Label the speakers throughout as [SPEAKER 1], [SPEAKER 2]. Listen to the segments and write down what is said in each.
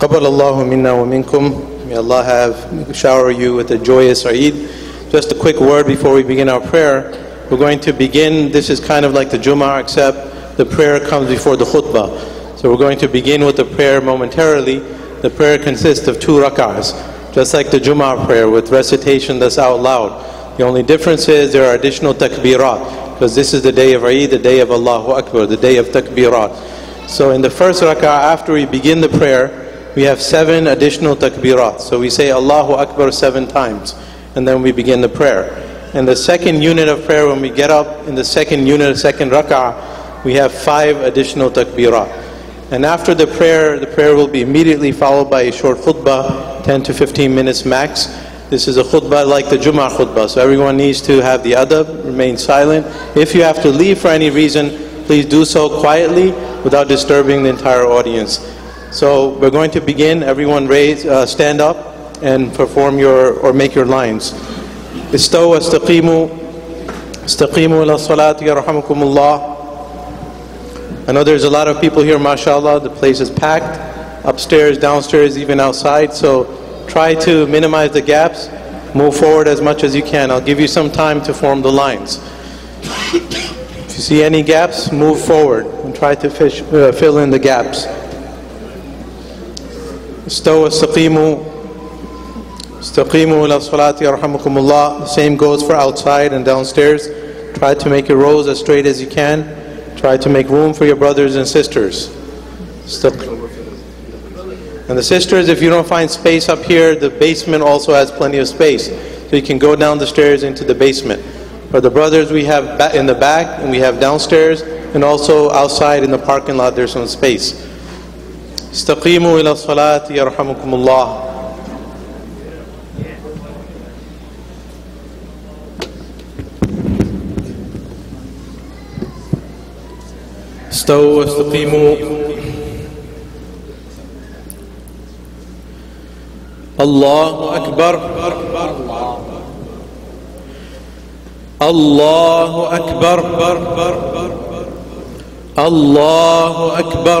[SPEAKER 1] قبل الله منا ومنكم. May Allah have shower you with a joyous Eid. Just a quick word before we begin our prayer. We're going to begin, this is kind of like the Jummah except the prayer comes before the khutbah. So we're going to begin with the prayer momentarily. The prayer consists of two rak'ahs, just like the Jummah prayer with recitation that's out loud. The only difference is there are additional takbirat, because this is the day of Eid, the day of Allahu Akbar, the day of takbirat. So in the first rak'ah, after we begin the prayer, we have seven additional takbirat. So we say Allahu Akbar seven times, and then we begin the prayer. And the second unit of prayer, when we get up in the second unit, second rak'ah, we have five additional takbirat. And after the prayer, the prayer will be immediately followed by a short khutbah, 10 to 15 minutes max. This is a khutbah like the Jummah khutbah, so everyone needs to have the adab, remain silent. If you have to leave for any reason, please do so quietly without disturbing the entire audience. So we're going to begin. Everyone raise, uh, stand up and perform your or make your lines. استووا استقيموا استقيموا إلى الصلاة يرحمكم الله. I know there's a lot of people here, mashallah. The place is packed, upstairs, downstairs, even outside. So try to minimize the gaps. Move forward as much as you can. I'll give you some time to form the lines. If you see any gaps, move forward and try to fish, uh, fill in the gaps. استووا استقيموا استقيموا إلى الصلاة يرحمكم الله. The same goes for outside and downstairs. Try to make your rows as straight as you can. Try to make room for your brothers and sisters. Staq- And the sisters, if you don't find space up here, the basement also has plenty of space. So you can go down the stairs into the basement. For the brothers, we have ba- in the back and we have downstairs and also outside in the parking lot there's some space. استقيموا إلى الصلاة يرحمكم الله. استووا واستقيموا. الله أكبر. الله أكبر. الله أكبر.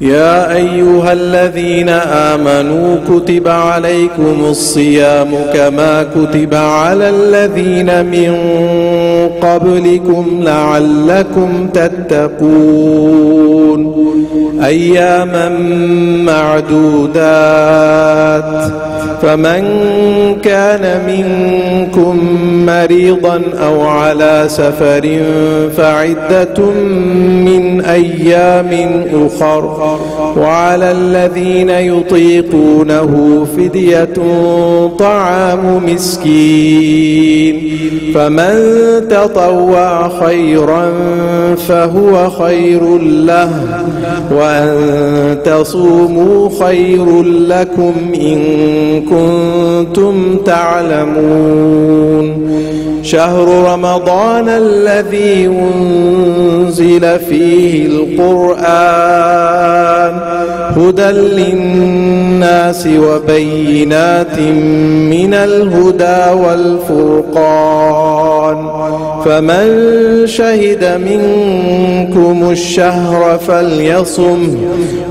[SPEAKER 1] يا أيها الذين آمنوا كتب عليكم الصيام كما كتب على الذين من قبلكم لعلكم تتقون. أياما معدودات. فمن كان منكم مريضا أو على سفر فعدة من أيام أخر. وعلى الذين يطيقونه فدية طعام مسكين. فمن تطوع خيرا فهو خير له وأن تصوموا خير لكم إن كنتم تعلمون. شهر رمضان الذي أنزل فيه القرآن هدى للناس وبينات من الهدى والفرقان فمن شهد منكم الشهر فليصم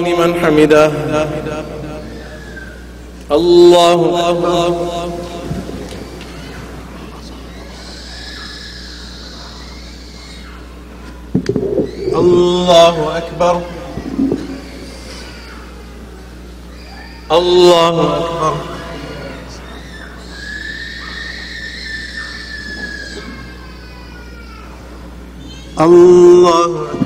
[SPEAKER 1] لمن حمده. الله أكبر. الله أكبر. الله أكبر. الله أكبر.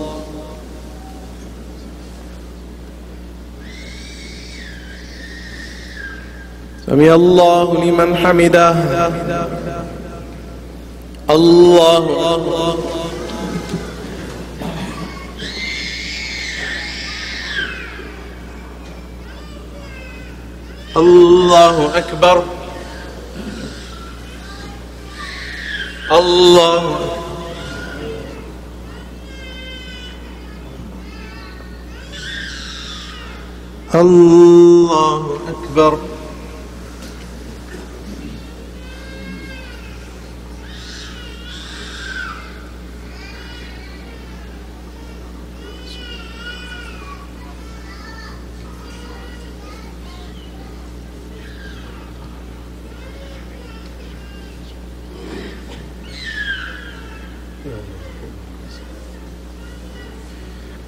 [SPEAKER 1] سمع الله لمن حمده. الله الله أكبر. الله الله أكبر.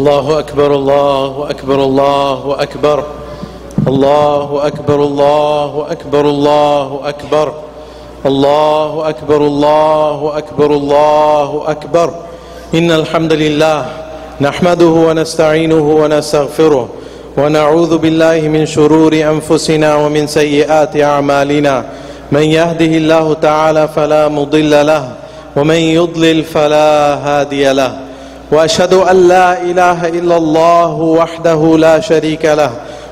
[SPEAKER 1] الله أكبر الله أكبر الله أكبر الله أكبر الله أكبر الله أكبر الله أكبر الله أكبر الله أكبر. إن الحمد لله نحمده ونستعينه ونستغفره ونعوذ بالله من شرور أنفسنا ومن سيئات أعمالنا. من يهده الله تعالى فلا مضل له ومن يضلل فلا هادي له. وأشهد أن لا إله إلا الله وحده لا شريك له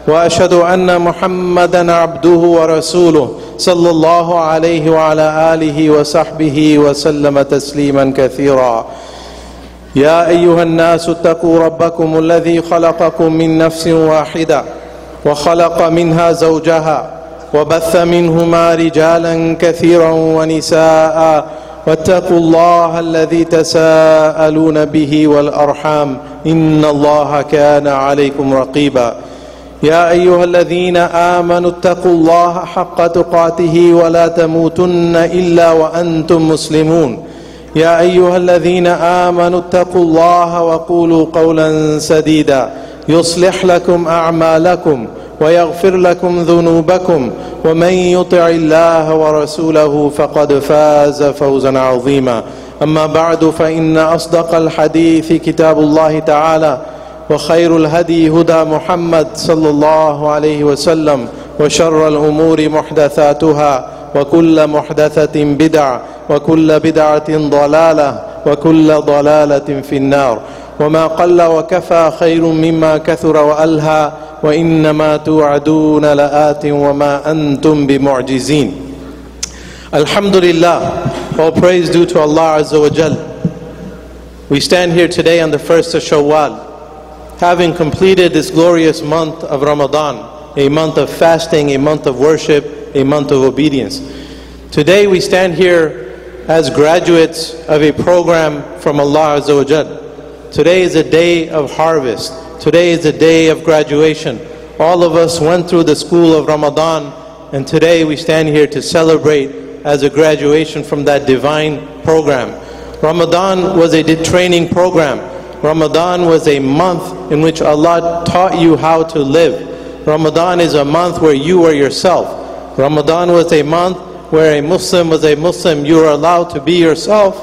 [SPEAKER 1] وأشهد أن محمدا عبده ورسوله صلى الله عليه وعلى آله وصحبه وسلم تسليما كثيرا. يا أيها الناس اتقوا ربكم الذي خلقكم من نفس واحدة وخلق منها زوجها وبث منهما رجالا كثيرا ونساء واتقوا الله الذي تساءلون به والأرحام إن الله كان عليكم رقيبا. يا أيها الذين آمنوا اتقوا الله حق تقاته ولا تموتن إلا وأنتم مسلمون. يا أيها الذين آمنوا اتقوا الله وقولوا قولا سديدا. يصلح لكم أعمالكم ويغفر لكم ذنوبكم ومن يطع الله ورسوله فقد فاز فوزا عظيما. أما بعد فإن أصدق الحديث كتاب الله تعالى وخير الهدي هدى محمد صلى الله عليه وسلم وشر الأمور محدثاتها وكل محدثة بدع وكل بدعة ضلالة وكل ضلالة في النار. وما قل وكفى خير مما كثر وألهى وانما توعدون لات وما انتم بمعجزين Alhamdulillah, all praise due to Allah Azza wa Jal. We stand here today on the first of Shawwal, having completed this glorious month of Ramadan, a month of fasting, a month of worship, a month of obedience. Today we stand here as graduates of a program from Allah Azza wa Jal. Today is a day of harvest. Today is a day of graduation. All of us went through the school of Ramadan, and today we stand here to celebrate as a graduation from that divine program. Ramadan was a training program. Ramadan was a month in which Allah taught you how to live. Ramadan is a month where you were yourself. Ramadan was a month where a Muslim was a Muslim. You were allowed to be yourself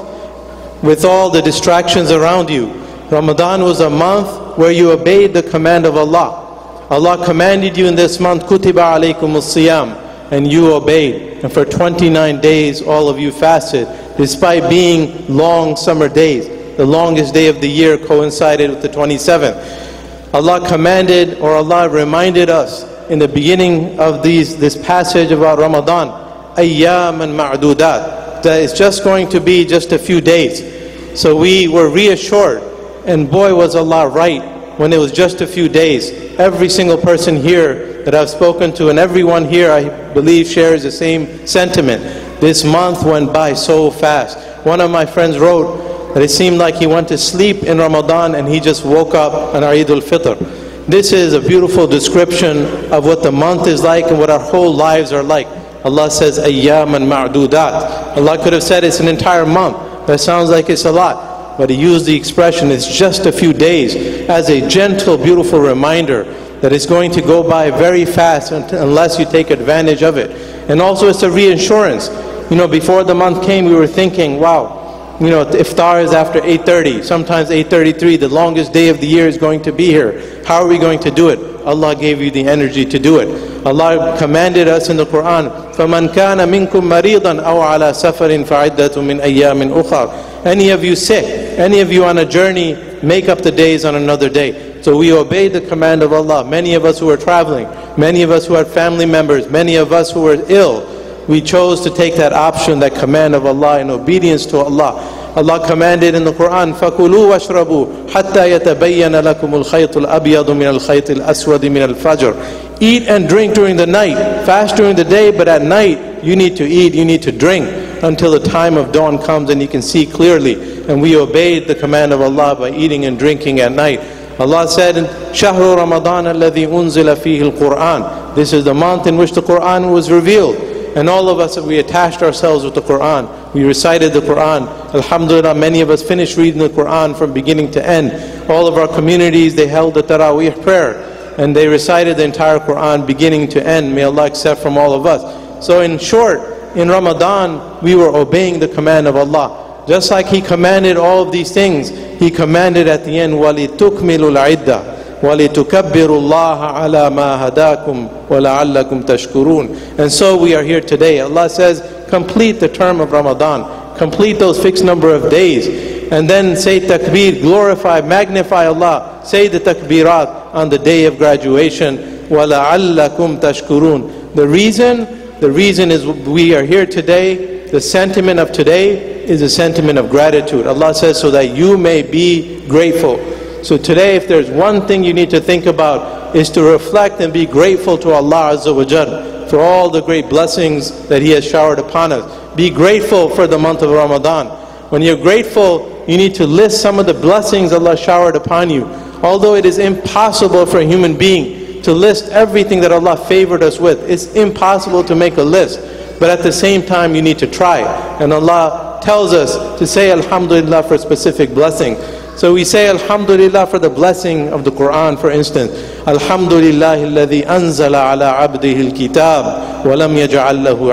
[SPEAKER 1] with all the distractions around you. Ramadan was a month where you obeyed the command of Allah. Allah commanded you in this month, Kutiba alaykum siyam and you obeyed. And for 29 days, all of you fasted, despite being long summer days. The longest day of the year coincided with the 27th. Allah commanded or Allah reminded us in the beginning of these, this passage about Ramadan, ayyam and ma'dudat, that it's just going to be just a few days. So we were reassured, and boy was Allah right when it was just a few days. Every single person here that I've spoken to, and everyone here I believe shares the same sentiment. This month went by so fast. One of my friends wrote that it seemed like he went to sleep in Ramadan and he just woke up on Eid al-Fitr. This is a beautiful description of what the month is like and what our whole lives are like. Allah says, ayyam and ma'dudat. Allah could have said it's an entire month. That sounds like it's a lot But He used the expression, it's just a few days, as a gentle, beautiful reminder that it's going to go by very fast unless you take advantage of it. And also it's a reassurance. You know, before the month came, we were thinking, wow, you know, iftar is after 8.30, sometimes 8.33, the longest day of the year is going to be here. How are we going to do it? Allah gave you the energy to do it. Allah commanded us in the Quran, فَمَنْ كَانَ مِنْكُمْ مَرِيضًا أَوْ عَلَى سَفَرٍ فَعِدَّةٌ مِنْ أَيَّامٍ أُخَرٍ Any of you sick, any of you on a journey, make up the days on another day. So we obeyed the command of Allah. Many of us who were traveling, many of us who had family members, many of us who were ill, we chose to take that option, that command of Allah in obedience to Allah. Allah commanded in the Quran, فَكُلُوا وَاشْرَبُوا حَتَّى يَتَبَيَّنَ لَكُمُ الْخَيْطُ الْأَبْيَضُ مِنَ الْخَيْطِ الْأَسْوَدِ مِنَ الْفَجْرِ Eat and drink during the night. Fast during the day, but at night you need to eat, you need to drink until the time of dawn comes and you can see clearly. And we obeyed the command of Allah by eating and drinking at night. Allah said in Shahru Ramadan alladhi unzila fihi al-Quran. This is the month in which the Quran was revealed. And all of us, we attached ourselves with the Quran. We recited the Quran. Alhamdulillah, many of us finished reading the Quran from beginning to end. All of our communities, they held the Taraweeh prayer. and they recited the entire Quran beginning to end. May Allah accept from all of us. So, in short, in Ramadan, we were obeying the command of Allah. Just like He commanded all of these things, He commanded at the end, وَلِتُكْمِلُوا الْعِدَّةِ وَلِتُكَبِّرُوا اللَّهَ عَلَى مَا هَدَاكُمْ وَلَعَلَّكُمْ تَشْكُرُونَ And so we are here today. Allah says, complete the term of Ramadan. Complete those fixed number of days and then say takbir, glorify, magnify Allah. Say the takbirat on the day of graduation. وَلَعَلَّكُمْ تَشْكُرُونَ The reason, the reason is we are here today, the sentiment of today is a sentiment of gratitude. Allah says so that you may be grateful. So today if there's one thing you need to think about is to reflect and be grateful to Allah Azza wa Jal for all the great blessings that He has showered upon us. Be grateful for the month of Ramadan. When you're grateful, you need to list some of the blessings Allah showered upon you. Although it is impossible for a human being to list everything that Allah favored us with, it's impossible to make a list. But at the same time, you need to try. And Allah tells us to say Alhamdulillah for specific blessing. So we say Alhamdulillah for the blessing of the Quran, for instance. Alhamdulillah alladhi anzala ala abdihi al-kitab wa lam yaj'al lahu.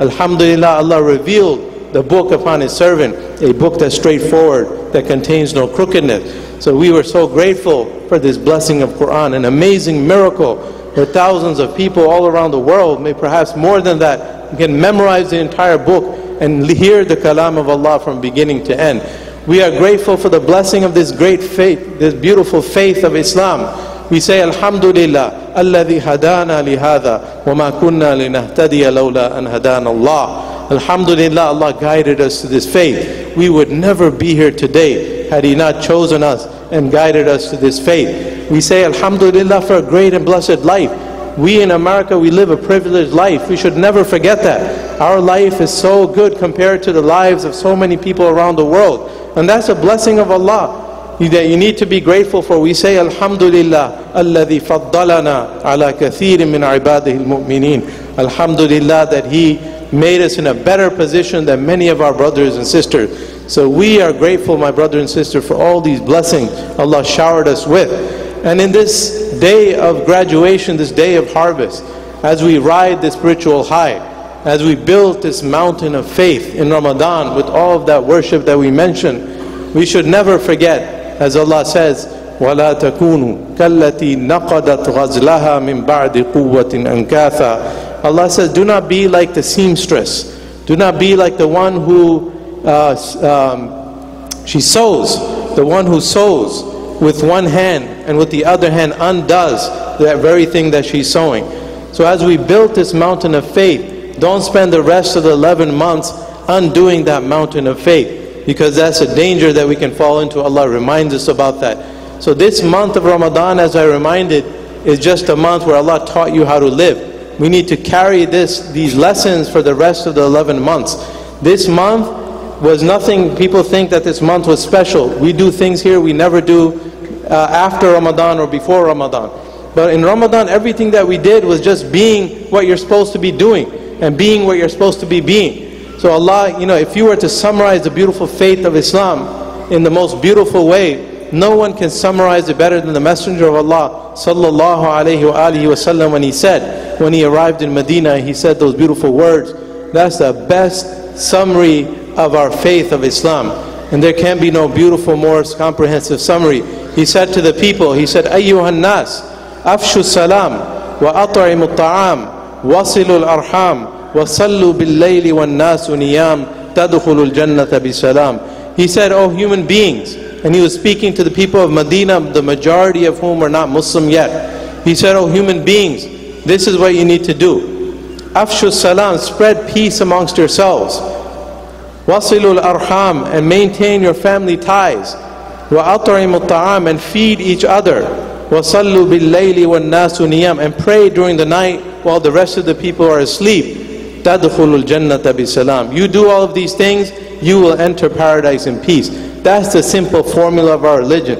[SPEAKER 1] Alhamdulillah, Allah revealed the book upon his servant, a book that's straightforward, that contains no crookedness. So we were so grateful for this blessing of Quran, an amazing miracle where thousands of people all around the world, may perhaps more than that, can memorize the entire book and hear the kalam of Allah from beginning to end. We are grateful for the blessing of this great faith, this beautiful faith of Islam. We say, Alhamdulillah, alladhi hadana lihada, wama kuna kunna linahtadiya lawla hadana Allah. Alhamdulillah, Allah guided us to this faith. We would never be here today had He not chosen us and guided us to this faith. We say Alhamdulillah for a great and blessed life. We in America, we live a privileged life. We should never forget that. Our life is so good compared to the lives of so many people around the world. And that's a blessing of Allah that you need to be grateful for. We say, Alhamdulillah, alladhi faddalana ala kathirin min ibadihi al-mu'mineen. Alhamdulillah that He made us in a better position than many of our brothers and sisters. So we are grateful, my brother and sister, for all these blessings Allah showered us with. And in this day of graduation, this day of harvest, as we ride this spiritual high, as we build this mountain of faith in Ramadan with all of that worship that we mentioned, we should never forget, as Allah says, ولا تكونوا كالتي نقضت غزلها من بعد قوة أنكاثا Allah says, do not be like the seamstress. Do not be like the one who uh, um, she sews, the one who sews with one hand and with the other hand undoes that very thing that she's sewing. So as we built this mountain of faith, don't spend the rest of the 11 months undoing that mountain of faith because that's a danger that we can fall into. Allah reminds us about that. So this month of Ramadan, as I reminded, is just a month where Allah taught you how to live. We need to carry this, these lessons for the rest of the 11 months. This month was nothing, people think that this month was special. We do things here we never do uh, after Ramadan or before Ramadan. But in Ramadan, everything that we did was just being what you're supposed to be doing and being what you're supposed to be being. So Allah, you know, if you were to summarize the beautiful faith of Islam in the most beautiful way, no one can summarize it better than the Messenger of Allah sallallahu alaihi wasallam when he said, when he arrived in Medina, he said those beautiful words. That's the best summary of our faith of Islam. And there can be no beautiful, more comprehensive summary. He said to the people, he said, أيها nas, afshu salam, wa الطعام ta'am, الأرحام al-arham, والناسُ sallu bil-layli wa salam He said, O oh, human beings, and he was speaking to the people of Medina, the majority of whom were not Muslim yet. He said, Oh human beings, this is what you need to do. Afshu salam, spread peace amongst yourselves. Wasilul arham, and maintain your family ties. Wa at'imut ta'am, and feed each other. Wasallu bil layli wa nasu niyam, and pray during the night while the rest of the people are asleep. Tadkhulul jannata bi salam. You do all of these things, you will enter paradise in peace. That's the simple formula of our religion.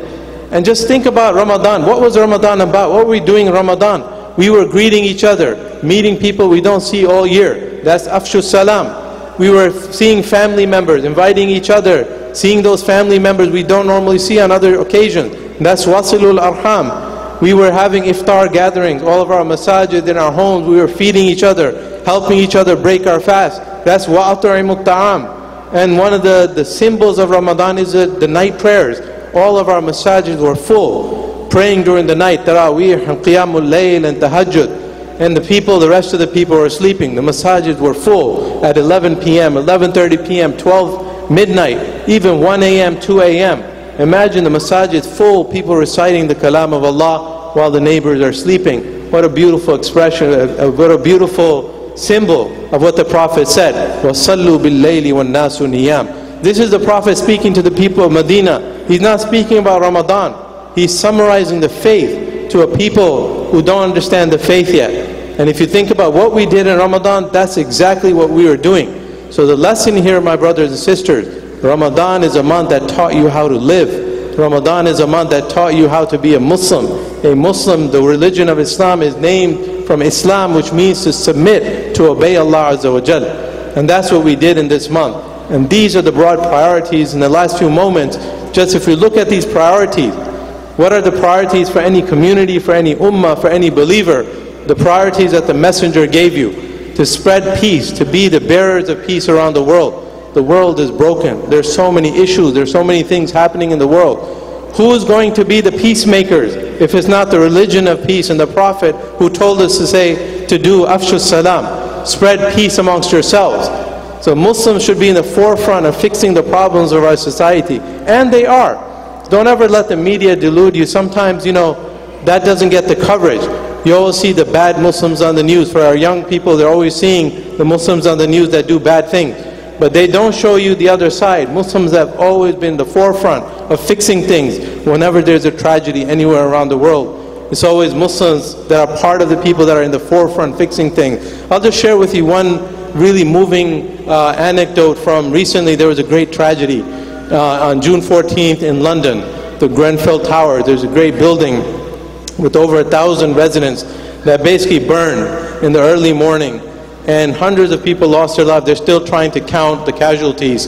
[SPEAKER 1] And just think about Ramadan. What was Ramadan about? What were we doing in Ramadan? We were greeting each other, meeting people we don't see all year. That's Afshu Salam. We were seeing family members, inviting each other, seeing those family members we don't normally see on other occasions. That's Wasilul Arham. We were having iftar gatherings, all of our masajid in our homes, we were feeding each other, helping each other break our fast. That's wa'at'imut ta'am. And one of the, the symbols of Ramadan is the, the night prayers. All of our masajid were full, praying during the night, taraweeh and qiyamul layl and tahajjud. And the people, the rest of the people were sleeping. The masajid were full at 11 p.m., 11.30 p.m., 12 midnight, even 1 a.m., 2 a.m. Imagine the masajid full, people reciting the kalam of Allah while the neighbors are sleeping. What a beautiful expression, uh, uh, what a beautiful symbol of what the Prophet said. وَصَلُّوا بِاللَّيْلِ وَالنَّاسُ نِيَامٌ This is the Prophet speaking to the people of Medina. He's not speaking about Ramadan. He's summarizing the faith to a people who don't understand the faith yet. And if you think about what we did in Ramadan, that's exactly what we were doing. So the lesson here, my brothers and sisters, Ramadan is a month that taught you how to live. Ramadan is a month that taught you how to be a Muslim. A Muslim, the religion of Islam is named from Islam, which means to submit, to obey Allah Azza wa Jal. And that's what we did in this month. And these are the broad priorities in the last few moments. Just if we look at these priorities, what are the priorities for any community, for any ummah, for any believer? The priorities that the Messenger gave you to spread peace, to be the bearers of peace around the world. The world is broken. There's so many issues. There's so many things happening in the world. Who is going to be the peacemakers if it's not the religion of peace and the Prophet who told us to say, to do afshus salam, spread peace amongst yourselves. So Muslims should be in the forefront of fixing the problems of our society. And they are. Don't ever let the media delude you. Sometimes, you know, that doesn't get the coverage. You always see the bad Muslims on the news. For our young people, they're always seeing the Muslims on the news that do bad things but they don't show you the other side. Muslims have always been the forefront of fixing things whenever there's a tragedy anywhere around the world. It's always Muslims that are part of the people that are in the forefront fixing things. I'll just share with you one really moving uh, anecdote from recently. There was a great tragedy uh, on June 14th in London, the Grenfell Tower. There's a great building with over a thousand residents that basically burned in the early morning and hundreds of people lost their lives. They're still trying to count the casualties.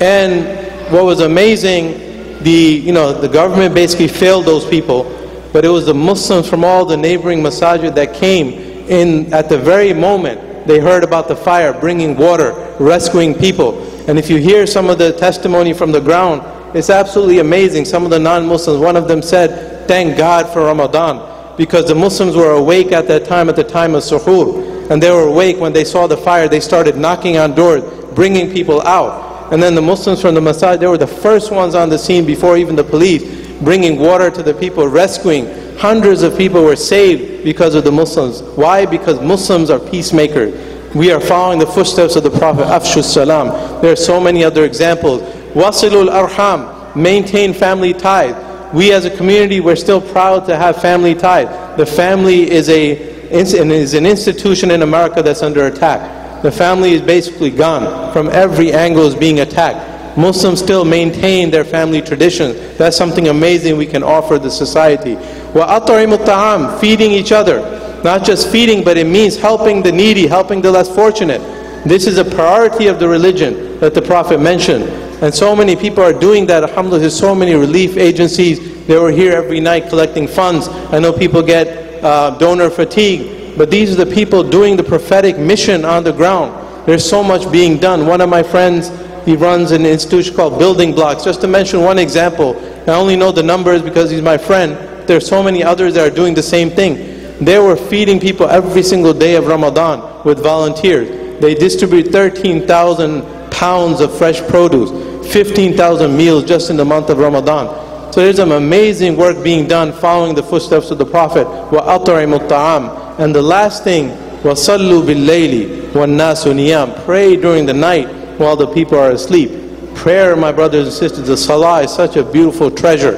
[SPEAKER 1] And what was amazing, the, you know, the government basically failed those people, but it was the Muslims from all the neighboring masajid that came in at the very moment they heard about the fire, bringing water, rescuing people. And if you hear some of the testimony from the ground, it's absolutely amazing. Some of the non-Muslims, one of them said, thank God for Ramadan, because the Muslims were awake at that time, at the time of suhoor and they were awake when they saw the fire. They started knocking on doors, bringing people out. And then the Muslims from the Masjid, they were the first ones on the scene before even the police, bringing water to the people, rescuing. Hundreds of people were saved because of the Muslims. Why? Because Muslims are peacemakers. We are following the footsteps of the Prophet Afshus Salam. There are so many other examples. Wasilul Arham, maintain family ties. We as a community, we're still proud to have family ties. The family is a is an institution in America that's under attack. The family is basically gone. From every angle is being attacked. Muslims still maintain their family traditions. That's something amazing we can offer the society. وَأَطْعِمُ Feeding each other. Not just feeding, but it means helping the needy, helping the less fortunate. This is a priority of the religion that the Prophet mentioned. And so many people are doing that. Alhamdulillah, there's so many relief agencies. They were here every night collecting funds. I know people get uh, donor fatigue, but these are the people doing the prophetic mission on the ground. There's so much being done. One of my friends, he runs an institution called Building Blocks. Just to mention one example, I only know the numbers because he's my friend. There's so many others that are doing the same thing. They were feeding people every single day of Ramadan with volunteers. They distribute 13,000 pounds of fresh produce, 15,000 meals just in the month of Ramadan. So there's some amazing work being done following the footsteps of the Prophet. وَأَطْعِمُ الطَّعَامِ And the last thing, وَصَلُّوا بِاللَّيْلِ وَالنَّاسُ نِيَامِ Pray during the night while the people are asleep. Prayer, my brothers and sisters, the salah is such a beautiful treasure.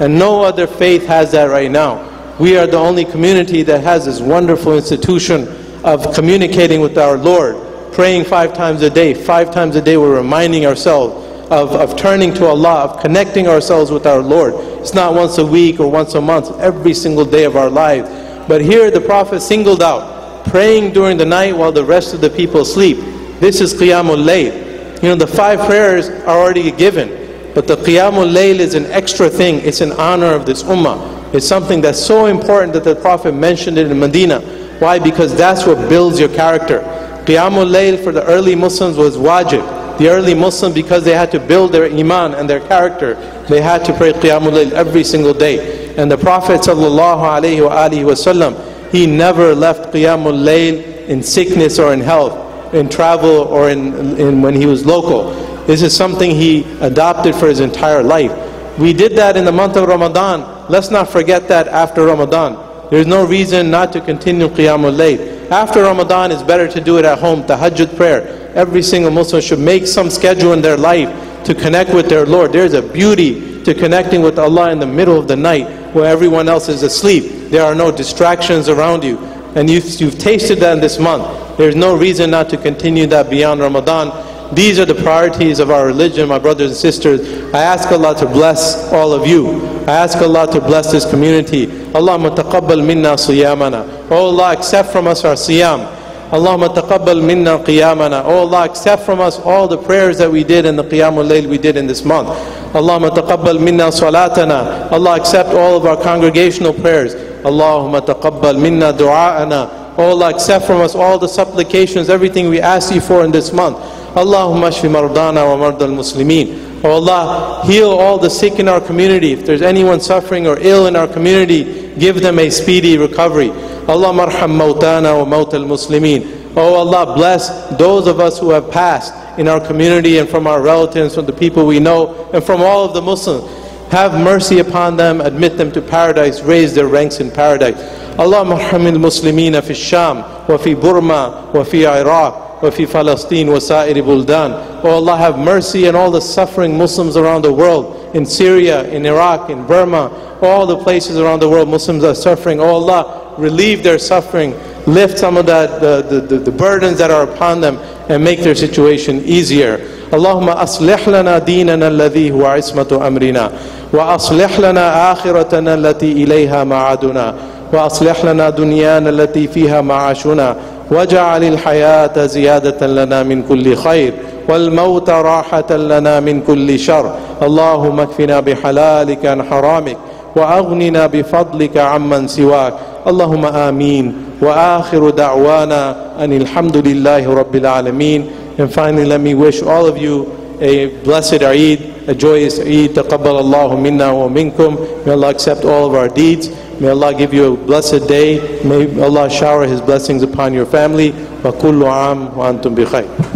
[SPEAKER 1] And no other faith has that right now. We are the only community that has this wonderful institution of communicating with our Lord, praying five times a day. Five times a day we're reminding ourselves of, of turning to Allah, of connecting ourselves with our Lord. It's not once a week or once a month, every single day of our lives. But here the Prophet singled out praying during the night while the rest of the people sleep. This is Qiyamul Layl. You know, the five prayers are already given. But the Qiyamul Layl is an extra thing. It's an honor of this ummah. It's something that's so important that the Prophet mentioned it in Medina. Why? Because that's what builds your character. Qiyamul Layl for the early Muslims was wajib. The early Muslims, because they had to build their iman and their character, they had to pray Qiyamul Layl every single day. And the Prophet ﷺ, he never left Qiyamul Layl in sickness or in health, in travel or in, in when he was local. This is something he adopted for his entire life. We did that in the month of Ramadan. Let's not forget that after Ramadan. There's no reason not to continue Qiyamul Layl. After Ramadan, it's better to do it at home, tahajjud prayer. Every single Muslim should make some schedule in their life to connect with their Lord. There's a beauty to connecting with Allah in the middle of the night where everyone else is asleep. There are no distractions around you. And you've, you've tasted that in this month. There's no reason not to continue that beyond Ramadan. These are the priorities of our religion, my brothers and sisters. I ask Allah to bless all of you. I ask Allah to bless this community. Allahumma taqabbal minna siyamana. Oh Allah, accept from us our siyam. Allahumma taqabbal minna qiyamana. Oh Allah, accept from us all the prayers that we did in the qiyamul layl we did in this month. Allahumma taqabbal minna salatana. Allah, accept all of our congregational prayers. Allahumma taqabbal minna du'a'ana. Oh Allah, accept from us all the supplications, everything we ask you for in this month. Allahumma shfi mardana wa mardal muslimin. Oh Allah, heal all the sick in our community. If there's anyone suffering or ill in our community, give them a speedy recovery. Allah marham mautana wa mautal muslimin. Oh Allah, bless those of us who have passed in our community and from our relatives, from the people we know, and from all of the Muslims. Have mercy upon them, admit them to paradise, raise their ranks in paradise. Allah marham al-muslimina fi Sham, wa fi Burma, wa fi Iraq. وفي فلسطين وسائر بلدان Oh Allah have mercy on all the suffering Muslims around the world in Syria, in Iraq, in Burma all the places around the world Muslims are suffering Oh Allah relieve their suffering lift some of that the, the, the burdens that are upon them and make their situation easier اللهم أصلح لنا ديننا الذي هو عصمة أمرنا وأصلح لنا آخرتنا التي إليها معادنا وأصلح لنا دنيانا التي فيها معاشنا واجعل الحياة زيادة لنا من كل خير والموت راحة لنا من كل شر اللهم اكفنا بحلالك عن حرامك وأغننا بفضلك عمن سواك اللهم آمين وآخر دعوانا أن الحمد لله رب العالمين And finally, let me wish all of you a blessed Eid, a joyous Eid. تقبل الله منا ومنكم. May Allah accept all of our deeds. May Allah give you a blessed day. May Allah shower His blessings upon your family. وَكُلُّ عَامٍ وَأَنْتُمْ بِخَيْرٍ